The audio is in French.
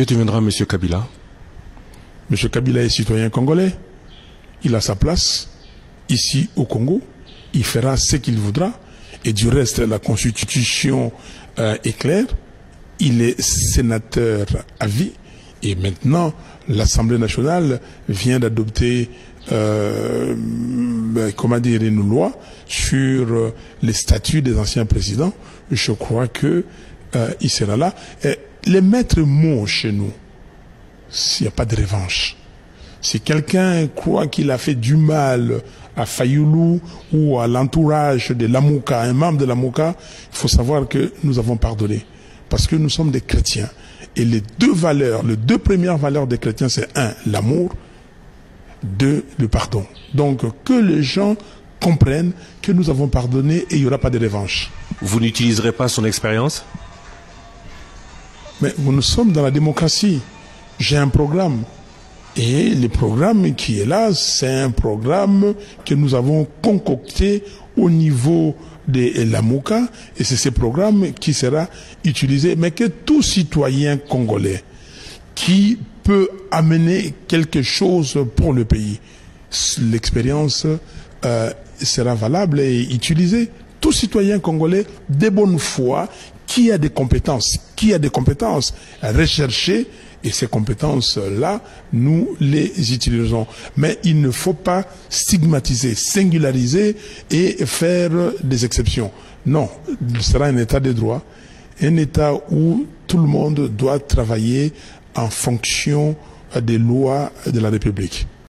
Que deviendra M. Kabila M. Kabila est citoyen congolais. Il a sa place ici au Congo. Il fera ce qu'il voudra. Et du reste, la constitution euh, est claire. Il est sénateur à vie. Et maintenant, l'Assemblée nationale vient d'adopter euh, ben, une loi sur euh, les statuts des anciens présidents. Je crois que il sera là. Et les maîtres mots chez nous, s'il n'y a pas de revanche. Si quelqu'un croit qu'il a fait du mal à Fayoulou ou à l'entourage de l'Amouka, un membre de l'Amouka, il faut savoir que nous avons pardonné. Parce que nous sommes des chrétiens. Et les deux valeurs, les deux premières valeurs des chrétiens, c'est un, l'amour, deux, le pardon. Donc que les gens comprennent que nous avons pardonné et il n'y aura pas de revanche. Vous n'utiliserez pas son expérience? Mais nous sommes dans la démocratie. J'ai un programme. Et le programme qui est là, c'est un programme que nous avons concocté au niveau de la MOCA et c'est ce programme qui sera utilisé, mais que tout citoyen congolais qui peut amener quelque chose pour le pays, l'expérience euh, sera valable et utilisée. Tout citoyen congolais de bonne foi qui a des compétences, qui a des compétences recherchées, et ces compétences-là, nous les utilisons. Mais il ne faut pas stigmatiser, singulariser et faire des exceptions. Non, ce sera un état de droit, un état où tout le monde doit travailler en fonction des lois de la République.